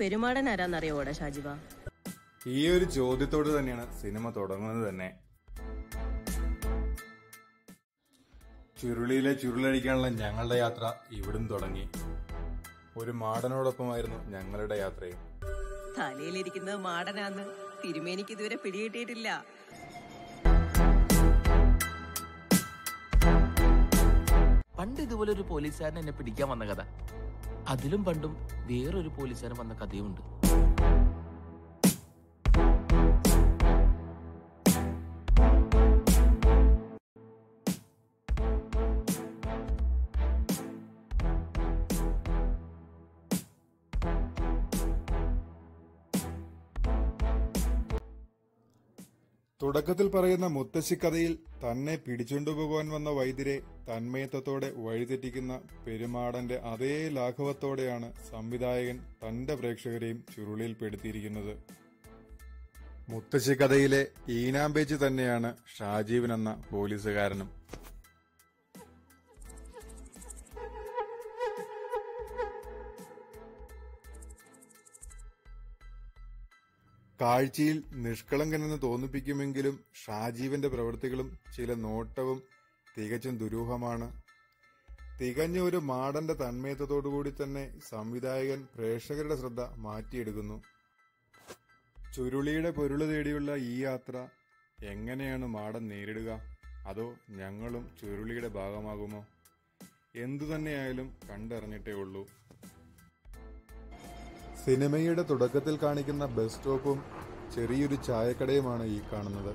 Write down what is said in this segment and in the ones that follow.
പെരുമാടൻ ആരാന്നറിയോടെ ഷാജിബ? ഈ ഒരു ചോദ്യത്തോട് തന്നെയാണ് സിനിമ തുടങ്ങുന്നത് തന്നെ. ചുരുളിയിലെ ചുരുളഴിക്കാനുള്ള ഞങ്ങളുടെ യാത്ര ഇവിടും തുടങ്ങി. ഒരു മാടനോടൊപ്പമായിരുന്നു ഞങ്ങളുടെ യാത്രയും. തലയിലിരിക്കുന്നത് മാടനാന്ന് തിരുമേനിക്ക് ഇതുവരെ പിടികിട്ടിയിട്ടില്ല. പണ്ട് ഇതുപോലെ ഒരു പോലീസുകാരൻ എന്നെ പിടിക്കാൻ വന്ന കഥ. അതിലും പണ്ടും വേറൊരു പോലീസുകാരൻ വന്ന കഥയുമുണ്ട്. തുടക്കത്തിൽ പറയുന്ന മുത്തശ്ശിക്കഥയിൽ തന്നെ പിടിച്ചുകൊണ്ടുപോകാൻ വന്ന വൈദ്യരെ തന്മയത്വത്തോടെ വഴിതെറ്റിക്കുന്ന പെരുമാടന്റെ അതേ ലാഘവത്തോടെയാണ് സംവിധായകൻ തന്റെ പ്രേക്ഷകരെയും ചുരുളിയിൽപ്പെടുത്തിയിരിക്കുന്നത് മുത്തശ്ശിക്കഥയിലെ ഈനാമ്പേച്ച് തന്നെയാണ് ഷാജീവൻ എന്ന പോലീസുകാരനും. കാഴ്ചയിൽ നിഷ്കളങ്കനെന്ന് തോന്നിപ്പിക്കുമെങ്കിലും ഷാജീവന്റെ പ്രവൃത്തികളും ചില നോട്ടവും തികച്ചും ദുരൂഹമാണ്. തികഞ്ഞ ഒരു മാടന്റെ തന്മയത്വത്തോടുകൂടി തന്നെ സംവിധായകൻ പ്രേക്ഷകരുടെ ശ്രദ്ധ മാറ്റിയെടുക്കുന്നു. ചുരുളിയുടെ പൊരുൾ തേടിയുള്ള ഈ യാത്ര എങ്ങനെയാണ് മാടൻ നേരിടുക? അതോ ഞങ്ങളും ചുരുളിയുടെ ഭാഗമാകുമോ? എന്തു തന്നെയായാലും കണ്ടറിഞ്ഞിട്ടേ ഉള്ളൂ. സിനിമയുടെ തുടക്കത്തിൽ കാണിക്കുന്ന ബസ് സ്റ്റോപ്പും ചെറിയൊരു ചായക്കടയുമാണ് ഈ കാണുന്നത്.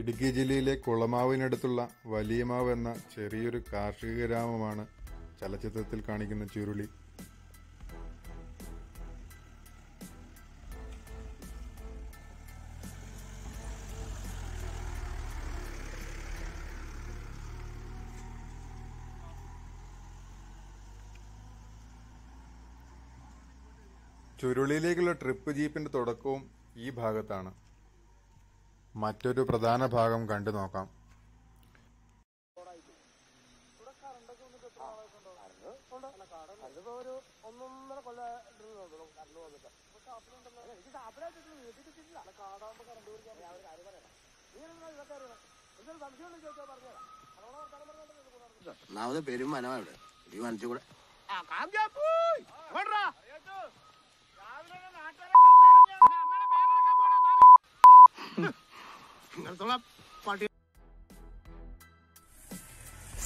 ഇടുക്കി ജില്ലയിലെ കുളമാവിനടുത്തുള്ള വലിയമാവ് എന്ന ചെറിയൊരു കാർഷിക ഗ്രാമമാണ് ചലച്ചിത്രത്തിൽ കാണിക്കുന്ന ചുരുളി. ചുരുളിയിലേക്കുള്ള ട്രിപ്പ് ജീപ്പിന്റെ തുടക്കവും ഈ ഭാഗത്താണ്. മറ്റൊരു പ്രധാന ഭാഗം കണ്ടു നോക്കാം. ഒന്നാമത് പെരും വനമാ ഇവിടെ. ഈ വനത്തിൽ കൂടെ.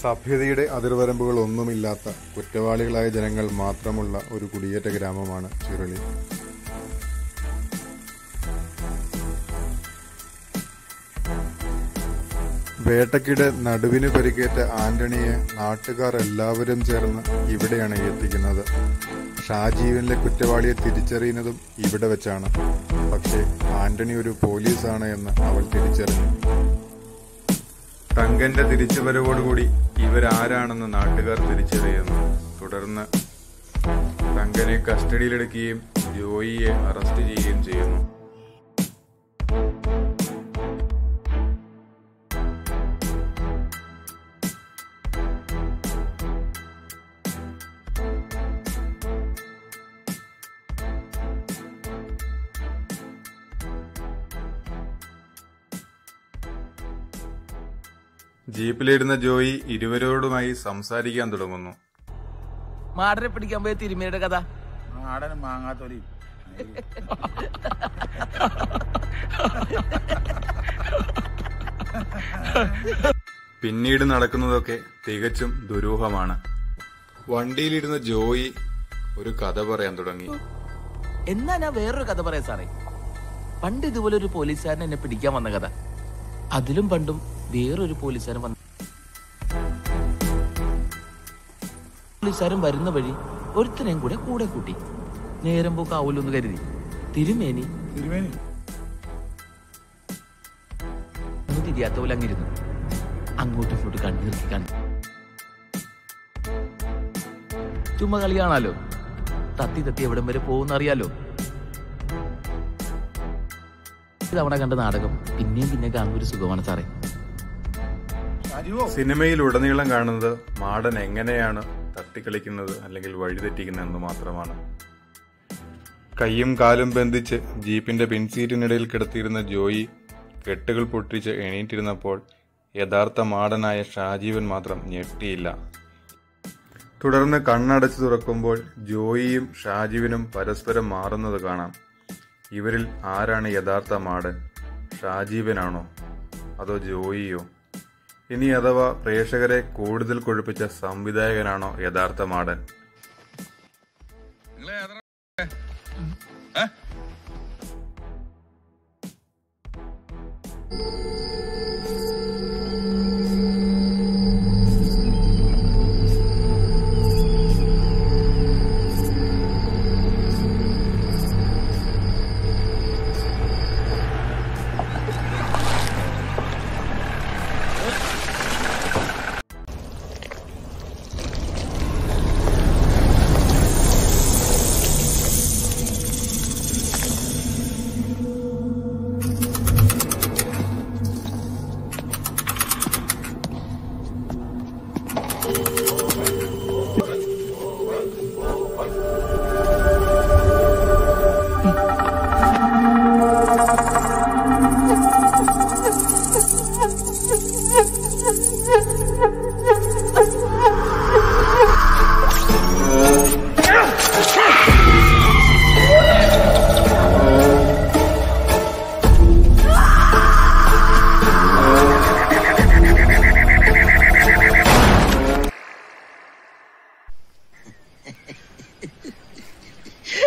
സഭ്യതയുടെ അതിർവരമ്പുകൾ ഒന്നുമില്ലാത്ത കുറ്റവാളികളായ ജനങ്ങൾ മാത്രമുള്ള ഒരു കുടിയേറ്റ ഗ്രാമമാണ് ചുരുളി. വേട്ടക്കിടെ നടുവിന് പരിക്കേറ്റ ആന്റണിയെ നാട്ടുകാർ എല്ലാവരും ചേർന്ന് ഇവിടെയാണ് എത്തിക്കുന്നത്. ഷാജീവനിലെ കുറ്റവാളിയെ തിരിച്ചറിയുന്നതും ഇവിടെ വെച്ചാണ്. പക്ഷേ ആന്റണി ഒരു പോലീസാണ് എന്ന് അവൾ തിരിച്ചറിഞ്ഞു. തങ്കന്റെ തിരിച്ചുവരവോടുകൂടി ഇവരാരാണെന്ന് നാട്ടുകാർ തിരിച്ചറിയുന്നു. തുടർന്ന് തങ്കനെ കസ്റ്റഡിയിലെടുക്കുകയും ജോയിയെ അറസ്റ്റ് ചെയ്യുകയും ചെയ്യുന്നു. ജീപ്പിലിരുന്ന ജോയി ഇരുവരോടുമായി സംസാരിക്കാൻ തുടങ്ങുന്നു. മാടനെ പിടിക്കാൻ പോയ തിരുമേനിയുടെ കഥ. ആടനും മാങ്ങാത്തൊലിയും പിന്നീട് നടക്കുന്നതൊക്കെ തികച്ചും ദുരൂഹമാണ്. വണ്ടിയിലിരുന്ന ജോയി ഒരു കഥ പറയാൻ തുടങ്ങി. എന്നാ ഞാൻ വേറൊരു കഥ പറയാം സാറേ. പണ്ട് ഇതുപോലെ ഒരു പോലീസുകാരൻ എന്നെ പിടിക്കാൻ വന്ന കഥ. അതിലും പണ്ടും വേറൊരു പോലീസുകാരൻ വന്ന പോലീസുകാരൻ വരുന്ന വഴി ഒരുത്തനെയും കൂടെ കൂടെ കൂട്ടി. നേരം പോക്ക് ആവൂലെന്ന് കരുതി. തിരുമേനി. തിരിയാത്ത പോലെ അങ്ങിരുന്നു അങ്ങോട്ടും ഇങ്ങോട്ടും കണ്ണു നിർത്തി കണ്ടു ചുമ്മാ കളി കാണാലോ തത്തി തത്തി എവിടം വരെ പോകുന്ന അറിയാലോ തവണ കണ്ട നാടകം പിന്നെയും പിന്നെ കാണുന്ന ഒരു സുഖമാണ് സാറേ. ഉടനീളം കാണുന്നത് മാടൻ എങ്ങനെയാണ് തട്ടിക്കളിക്കുന്നത് അല്ലെങ്കിൽ വഴിതെറ്റിക്കുന്നത് എന്ന് മാത്രമാണ്. കൈയും കാലും ബന്ധിച്ച് ജീപ്പിന്റെ പിൻസീറ്റിനിടയിൽ കിടത്തിയിരുന്ന ജോയി കെട്ടുകൾ പൊട്ടിച്ച് എണീറ്റിരുന്നപ്പോൾ യഥാർത്ഥ മാടനായ ഷാജീവൻ മാത്രം ഞെട്ടിയില്ല. തുടർന്ന് കണ്ണടച്ചു തുറക്കുമ്പോൾ ജോയിയും ഷാജീവനും പരസ്പരം മാറുന്നത് കാണാം. ഇവരിൽ ആരാണ് യഥാർത്ഥ മാടൻ? ഷാജീവനാണോ? അതോ ജോയിയോ? ഇനി അഥവാ പ്രേക്ഷകരെ കൂടുതൽ കൊഴുപ്പിച്ച സംവിധായകനാണോ യഥാർത്ഥ മാടൻ?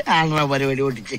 ആണോ പരിപാടി ഓട്ടിച്ച്